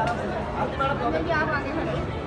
आप आगे बढ़ें